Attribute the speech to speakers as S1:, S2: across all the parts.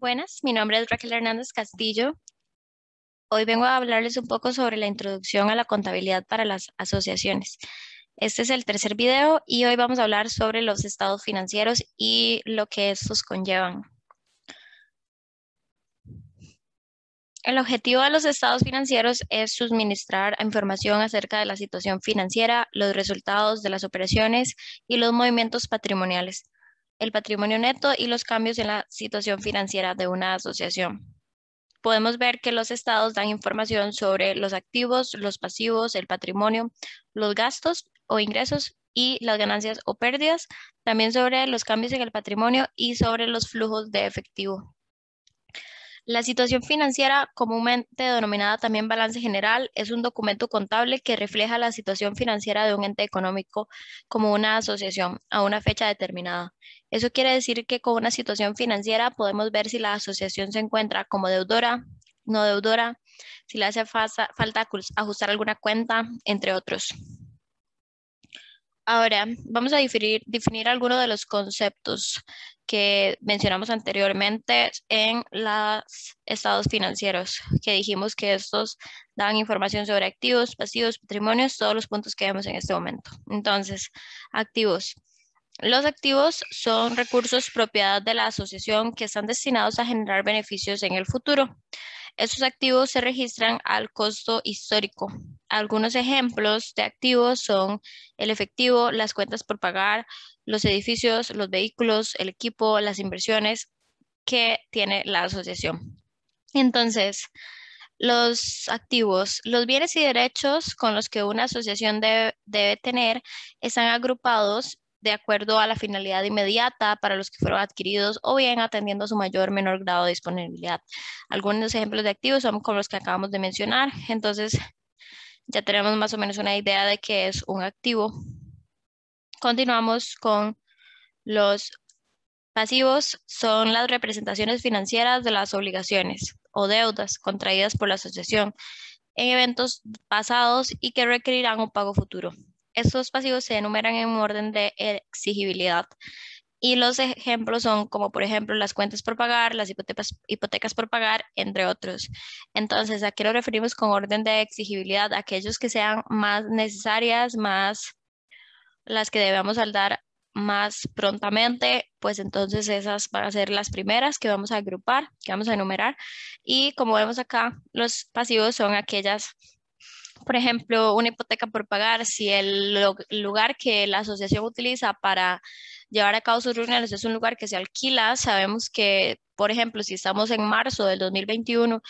S1: Buenas, mi nombre es Raquel Hernández Castillo. Hoy vengo a hablarles un poco sobre la introducción a la contabilidad para las asociaciones. Este es el tercer video y hoy vamos a hablar sobre los estados financieros y lo que estos conllevan. El objetivo de los estados financieros es suministrar información acerca de la situación financiera, los resultados de las operaciones y los movimientos patrimoniales, el patrimonio neto y los cambios en la situación financiera de una asociación. Podemos ver que los estados dan información sobre los activos, los pasivos, el patrimonio, los gastos o ingresos y las ganancias o pérdidas, también sobre los cambios en el patrimonio y sobre los flujos de efectivo. La situación financiera, comúnmente denominada también balance general, es un documento contable que refleja la situación financiera de un ente económico como una asociación a una fecha determinada. Eso quiere decir que con una situación financiera podemos ver si la asociación se encuentra como deudora, no deudora, si le hace falta ajustar alguna cuenta, entre otros. Ahora, vamos a definir, algunos de los conceptos que mencionamos anteriormente en los estados financieros, que dijimos que estos dan información sobre activos, pasivos, patrimonios, todos los puntos que vemos en este momento. Entonces, activos. Los activos son recursos propiedad de la asociación que están destinados a generar beneficios en el futuro. Estos activos se registran al costo histórico. Algunos ejemplos de activos son el efectivo, las cuentas por pagar, los edificios, los vehículos, el equipo, las inversiones que tiene la asociación. Entonces, los activos, los bienes y derechos con los que una asociación debe, debe tener están agrupados de acuerdo a la finalidad inmediata para los que fueron adquiridos o bien atendiendo a su mayor o menor grado de disponibilidad. Algunos ejemplos de activos son como los que acabamos de mencionar, entonces ya tenemos más o menos una idea de qué es un activo. Continuamos con los pasivos, son las representaciones financieras de las obligaciones o deudas contraídas por la asociación en eventos pasados y que requerirán un pago futuro. Estos pasivos se enumeran en orden de exigibilidad. Y los ejemplos son como, por ejemplo, las cuentas por pagar, las hipotecas, por pagar, entre otros. Entonces, ¿a qué lo referimos con orden de exigibilidad? Aquellos que sean más necesarias, más las que debemos saldar más prontamente, pues entonces esas van a ser las primeras que vamos a agrupar, que vamos a enumerar. Y como vemos acá, los pasivos son aquellas por ejemplo, una hipoteca por pagar, si el lugar que la asociación utiliza para llevar a cabo sus reuniones es un lugar que se alquila, sabemos que, por ejemplo, si estamos en marzo del 2021,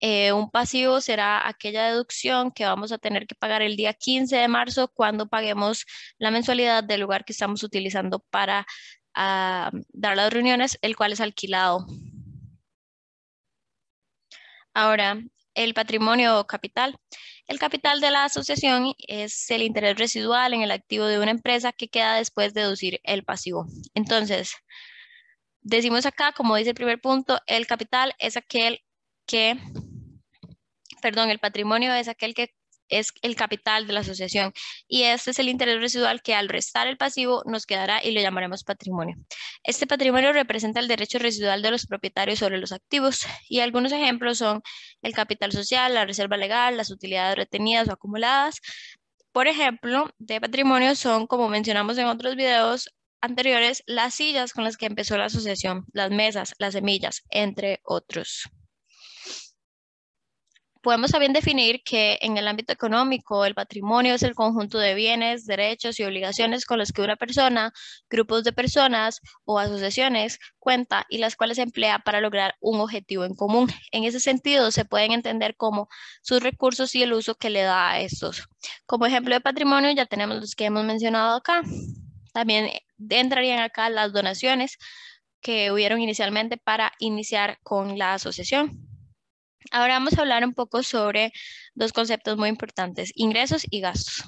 S1: eh, un pasivo será aquella deducción que vamos a tener que pagar el día 15 de marzo cuando paguemos la mensualidad del lugar que estamos utilizando para ah, dar las reuniones, el cual es alquilado. Ahora, el patrimonio capital. El capital de la asociación es el interés residual en el activo de una empresa que queda después de deducir el pasivo. Entonces, decimos acá, como dice el primer punto, el capital es aquel que, perdón, el patrimonio es aquel que es el capital de la asociación y este es el interés residual que al restar el pasivo nos quedará y lo llamaremos patrimonio. Este patrimonio representa el derecho residual de los propietarios sobre los activos y algunos ejemplos son el capital social, la reserva legal, las utilidades retenidas o acumuladas. Por ejemplo, de patrimonio son, como mencionamos en otros videos anteriores, las sillas con las que empezó la asociación, las mesas, las semillas, entre otros podemos también definir que en el ámbito económico el patrimonio es el conjunto de bienes, derechos y obligaciones con los que una persona, grupos de personas o asociaciones cuenta y las cuales emplea para lograr un objetivo en común. En ese sentido, se pueden entender como sus recursos y el uso que le da a estos. Como ejemplo de patrimonio ya tenemos los que hemos mencionado acá. También entrarían acá las donaciones que hubieron inicialmente para iniciar con la asociación. Ahora vamos a hablar un poco sobre dos conceptos muy importantes, ingresos y gastos.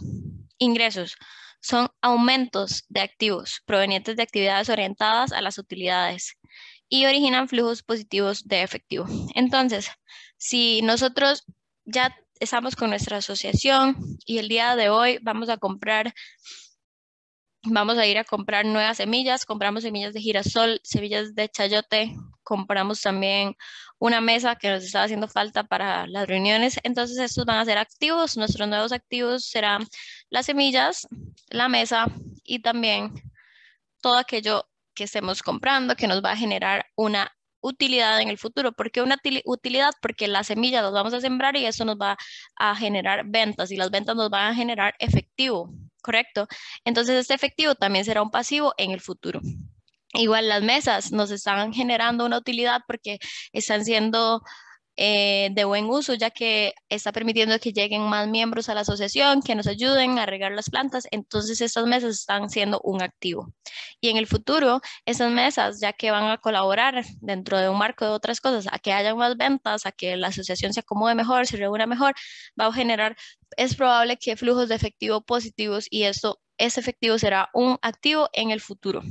S1: Ingresos son aumentos de activos provenientes de actividades orientadas a las utilidades y originan flujos positivos de efectivo. Entonces, si nosotros ya estamos con nuestra asociación y el día de hoy vamos a comprar vamos a ir a comprar nuevas semillas, compramos semillas de girasol, semillas de chayote, compramos también una mesa que nos estaba haciendo falta para las reuniones. Entonces estos van a ser activos. Nuestros nuevos activos serán las semillas, la mesa y también todo aquello que estemos comprando que nos va a generar una utilidad en el futuro. ¿Por qué una utilidad? Porque las semillas las vamos a sembrar y eso nos va a generar ventas y las ventas nos van a generar efectivo, ¿correcto? Entonces este efectivo también será un pasivo en el futuro. Igual las mesas nos están generando una utilidad porque están siendo eh, de buen uso, ya que está permitiendo que lleguen más miembros a la asociación, que nos ayuden a regar las plantas. Entonces, estas mesas están siendo un activo. Y en el futuro, estas mesas, ya que van a colaborar dentro de un marco de otras cosas, a que haya más ventas, a que la asociación se acomode mejor, se reúna mejor, va a generar, es probable que flujos de efectivo positivos y esto, ese efectivo será un activo en el futuro.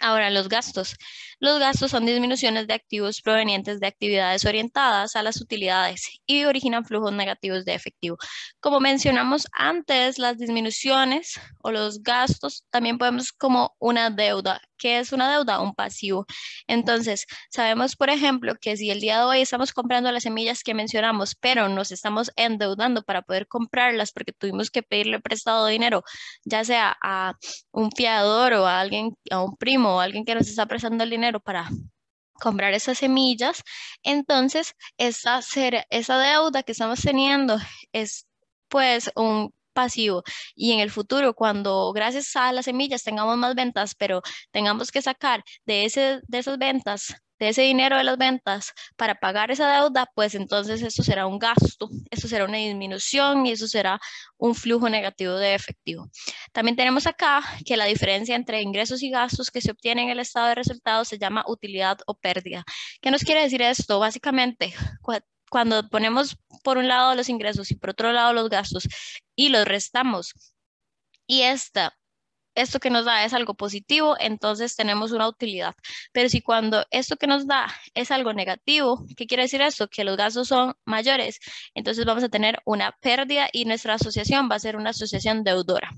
S1: Ahora, los gastos. Los gastos son disminuciones de activos provenientes de actividades orientadas a las utilidades y originan flujos negativos de efectivo. Como mencionamos antes, las disminuciones o los gastos también podemos como una deuda. ¿Qué es una deuda? Un pasivo. Entonces, sabemos, por ejemplo, que si el día de hoy estamos comprando las semillas que mencionamos, pero nos estamos endeudando para poder comprarlas porque tuvimos que pedirle prestado dinero, ya sea a un fiador o a alguien, a un primo o a alguien que nos está prestando el dinero para comprar esas semillas, entonces esa, deuda que estamos teniendo es pues un pasivo. Y en el futuro cuando gracias a las semillas tengamos más ventas, pero tengamos que sacar de esas ventas de ese dinero de las ventas para pagar esa deuda, pues entonces eso será un gasto, eso será una disminución y eso será un flujo negativo de efectivo. También tenemos acá que la diferencia entre ingresos y gastos que se obtiene en el estado de resultados se llama utilidad o pérdida. ¿Qué nos quiere decir esto? Básicamente, cuando ponemos por un lado los ingresos y por otro lado los gastos y los restamos y esta esto que nos da es algo positivo, entonces tenemos una utilidad. Pero si cuando esto que nos da es algo negativo, ¿qué quiere decir eso? Que los gastos son mayores, entonces vamos a tener una pérdida y nuestra asociación va a ser una asociación deudora.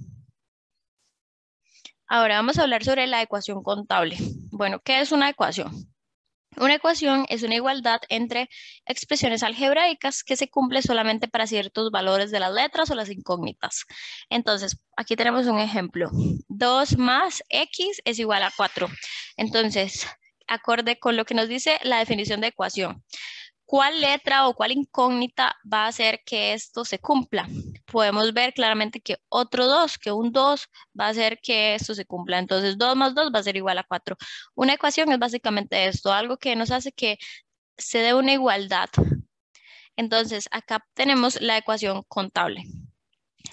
S1: Ahora vamos a hablar sobre la ecuación contable. Bueno, ¿qué es una ecuación? Una ecuación es una igualdad entre expresiones algebraicas que se cumple solamente para ciertos valores de las letras o las incógnitas. Entonces, aquí tenemos un ejemplo. 2 más x es igual a 4. Entonces, acorde con lo que nos dice la definición de ecuación. ¿Cuál letra o cuál incógnita va a hacer que esto se cumpla? Podemos ver claramente que otro 2, que un 2 va a hacer que esto se cumpla. Entonces 2 más 2 va a ser igual a 4. Una ecuación es básicamente esto, algo que nos hace que se dé una igualdad. Entonces acá tenemos la ecuación contable.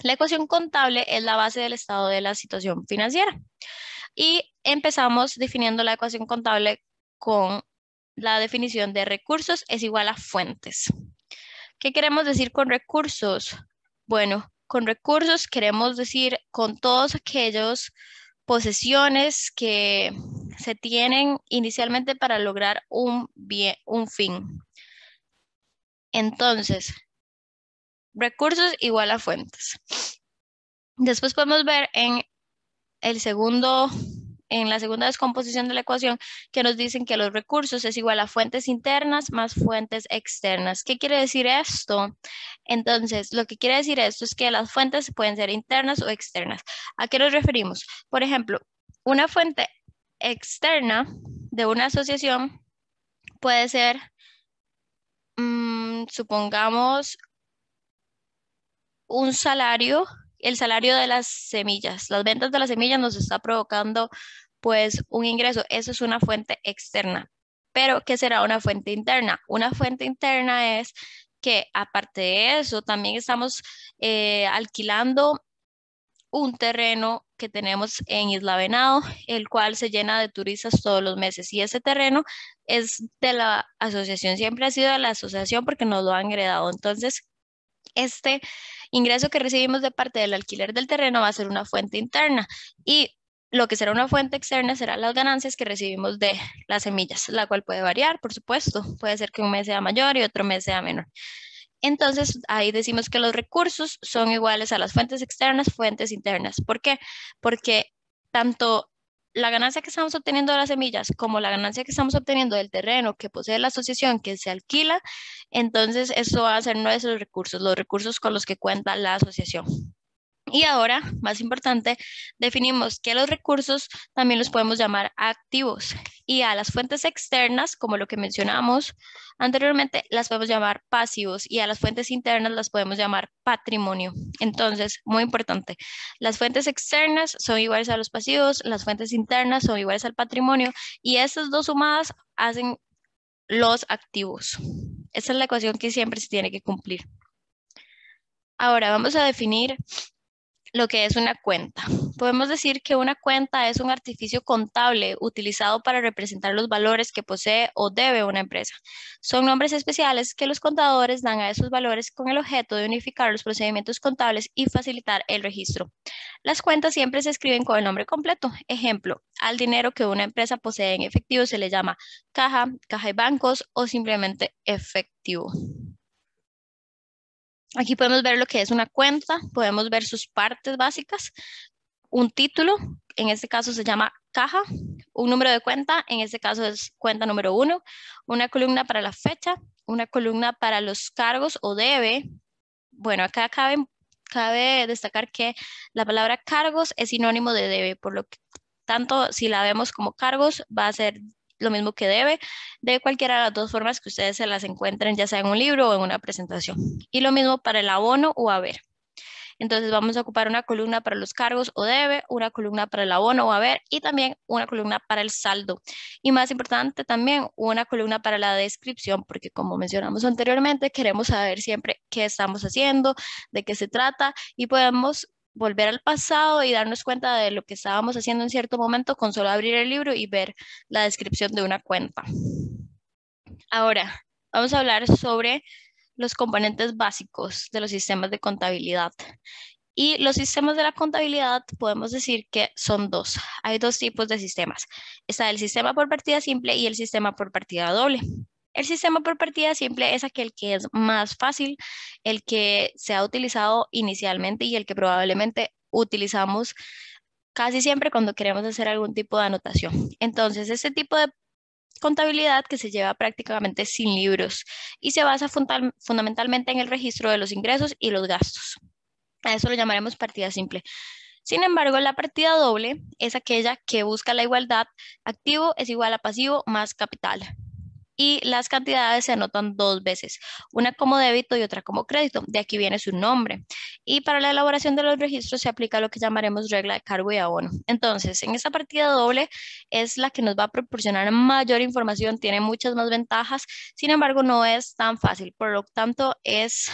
S1: La ecuación contable es la base del estado de la situación financiera. Y empezamos definiendo la ecuación contable con la definición de recursos es igual a fuentes. ¿Qué queremos decir con recursos? Bueno, con recursos queremos decir con todos aquellos posesiones que se tienen inicialmente para lograr un, bien, un fin. Entonces, recursos igual a fuentes. Después podemos ver en el segundo en la segunda descomposición de la ecuación que nos dicen que los recursos es igual a fuentes internas más fuentes externas. ¿Qué quiere decir esto? Entonces, lo que quiere decir esto es que las fuentes pueden ser internas o externas. ¿A qué nos referimos? Por ejemplo, una fuente externa de una asociación puede ser, mm, supongamos, un salario el salario de las semillas. Las ventas de las semillas nos está provocando pues un ingreso. Eso es una fuente externa. Pero, ¿qué será una fuente interna? Una fuente interna es que aparte de eso, también estamos eh, alquilando un terreno que tenemos en Isla Venado, el cual se llena de turistas todos los meses. Y ese terreno es de la asociación, siempre ha sido de la asociación porque nos lo han heredado. Entonces, este ingreso que recibimos de parte del alquiler del terreno va a ser una fuente interna y lo que será una fuente externa serán las ganancias que recibimos de las semillas, la cual puede variar, por supuesto. Puede ser que un mes sea mayor y otro mes sea menor. Entonces, ahí decimos que los recursos son iguales a las fuentes externas, fuentes internas. ¿Por qué? Porque tanto la ganancia que estamos obteniendo de las semillas como la ganancia que estamos obteniendo del terreno que posee la asociación que se alquila, entonces eso va a ser nuestros recursos, los recursos con los que cuenta la asociación. Y ahora, más importante, definimos que los recursos también los podemos llamar activos y a las fuentes externas, como lo que mencionamos anteriormente, las podemos llamar pasivos y a las fuentes internas las podemos llamar patrimonio. Entonces, muy importante, las fuentes externas son iguales a los pasivos, las fuentes internas son iguales al patrimonio y estas dos sumadas hacen los activos. Esa es la ecuación que siempre se tiene que cumplir. Ahora vamos a definir lo que es una cuenta. Podemos decir que una cuenta es un artificio contable utilizado para representar los valores que posee o debe una empresa. Son nombres especiales que los contadores dan a esos valores con el objeto de unificar los procedimientos contables y facilitar el registro. Las cuentas siempre se escriben con el nombre completo. Ejemplo, al dinero que una empresa posee en efectivo se le llama caja, caja de bancos o simplemente efectivo. Aquí podemos ver lo que es una cuenta, podemos ver sus partes básicas, un título, en este caso se llama caja, un número de cuenta, en este caso es cuenta número uno, una columna para la fecha, una columna para los cargos o debe. Bueno, acá cabe, cabe destacar que la palabra cargos es sinónimo de debe, por lo que tanto si la vemos como cargos va a ser lo mismo que debe, de cualquiera de las dos formas que ustedes se las encuentren, ya sea en un libro o en una presentación. Y lo mismo para el abono o haber. Entonces vamos a ocupar una columna para los cargos o debe, una columna para el abono o haber y también una columna para el saldo. Y más importante también una columna para la descripción, porque como mencionamos anteriormente, queremos saber siempre qué estamos haciendo, de qué se trata y podemos volver al pasado y darnos cuenta de lo que estábamos haciendo en cierto momento con solo abrir el libro y ver la descripción de una cuenta. Ahora, vamos a hablar sobre los componentes básicos de los sistemas de contabilidad. Y los sistemas de la contabilidad podemos decir que son dos. Hay dos tipos de sistemas. Está el sistema por partida simple y el sistema por partida doble. El sistema por partida simple es aquel que es más fácil, el que se ha utilizado inicialmente y el que probablemente utilizamos casi siempre cuando queremos hacer algún tipo de anotación. Entonces, este tipo de contabilidad que se lleva prácticamente sin libros y se basa fundamentalmente en el registro de los ingresos y los gastos. A eso lo llamaremos partida simple. Sin embargo, la partida doble es aquella que busca la igualdad. Activo es igual a pasivo más capital y las cantidades se anotan dos veces, una como débito y otra como crédito. De aquí viene su nombre. Y para la elaboración de los registros se aplica lo que llamaremos regla de cargo y abono. Entonces, en esta partida doble es la que nos va a proporcionar mayor información, tiene muchas más ventajas, sin embargo, no es tan fácil. Por lo tanto, es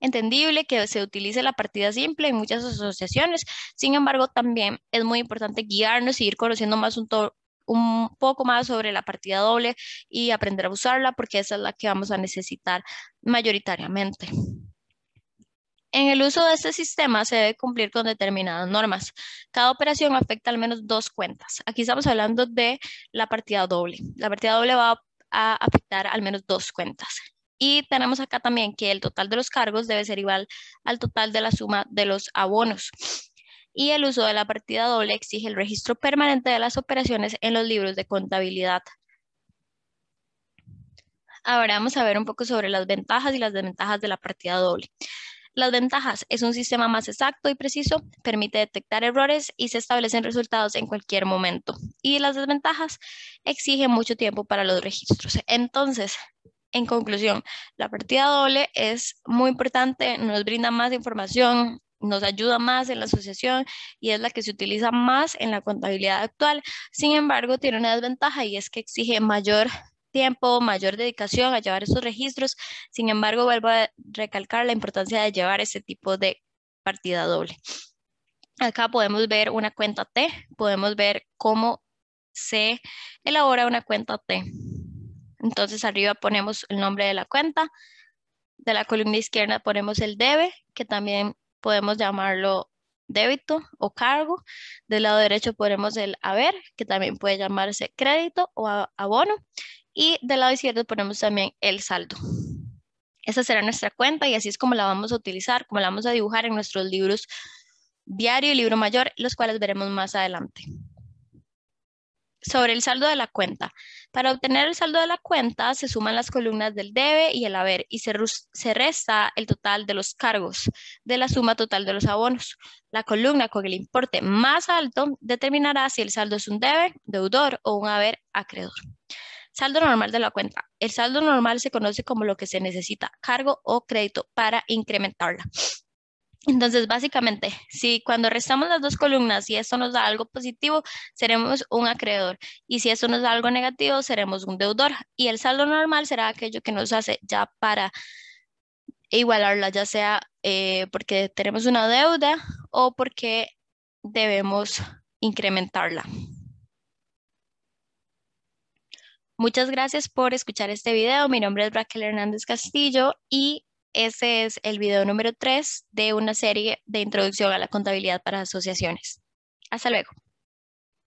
S1: entendible que se utilice la partida simple en muchas asociaciones. Sin embargo, también es muy importante guiarnos y ir conociendo más un, un poco más sobre la partida doble y aprender a usarla porque esa es la que vamos a necesitar mayoritariamente. En el uso de este sistema se debe cumplir con determinadas normas. Cada operación afecta al menos dos cuentas. Aquí estamos hablando de la partida doble. La partida doble va a afectar al menos dos cuentas. Y tenemos acá también que el total de los cargos debe ser igual al total de la suma de los abonos y el uso de la partida doble exige el registro permanente de las operaciones en los libros de contabilidad. Ahora vamos a ver un poco sobre las ventajas y las desventajas de la partida doble. Las ventajas es un sistema más exacto y preciso, permite detectar errores y se establecen resultados en cualquier momento. Y las desventajas exigen mucho tiempo para los registros. Entonces, en conclusión, la partida doble es muy importante, nos brinda más información, nos ayuda más en la asociación y es la que se utiliza más en la contabilidad actual. Sin embargo, tiene una desventaja y es que exige mayor tiempo, mayor dedicación a llevar esos registros. Sin embargo, vuelvo a recalcar la importancia de llevar ese tipo de partida doble. Acá podemos ver una cuenta T, podemos ver cómo se elabora una cuenta T. Entonces arriba ponemos el nombre de la cuenta, de la columna izquierda ponemos el debe, que también podemos llamarlo débito o cargo. Del lado derecho ponemos el haber, que también puede llamarse crédito o abono. Y del lado izquierdo ponemos también el saldo. Esa será nuestra cuenta y así es como la vamos a utilizar, como la vamos a dibujar en nuestros libros diario y libro mayor, los cuales veremos más adelante. sobre el saldo de la cuenta. Para obtener el saldo de la cuenta se suman las columnas del debe y el haber y se, resta el total de los cargos de la suma total de los abonos. La columna con el importe más alto determinará si el saldo es un debe, deudor o un haber acreedor. Saldo normal de la cuenta. El saldo normal se conoce como lo que se necesita, cargo o crédito, para incrementarla. Entonces, básicamente, si cuando restamos las dos columnas y esto nos da algo positivo, seremos un acreedor. Y si esto nos da algo negativo, seremos un deudor. Y el saldo normal será aquello que nos hace ya para igualarla, ya sea eh, porque tenemos una deuda o porque debemos incrementarla. Muchas gracias por escuchar este video. Mi nombre es Raquel Hernández Castillo y ese es el video número 3 de una serie de introducción a la contabilidad para asociaciones. Hasta luego.